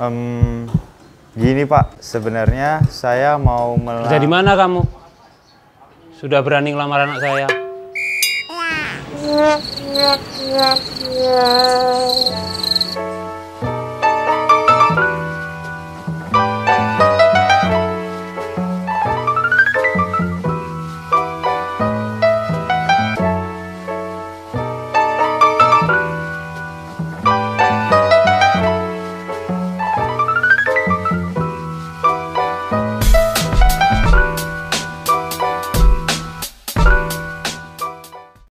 Um, gini Pak, sebenarnya saya mau melamar. Kerja di mana kamu? Sudah berani ngelamar anak saya? Yeah.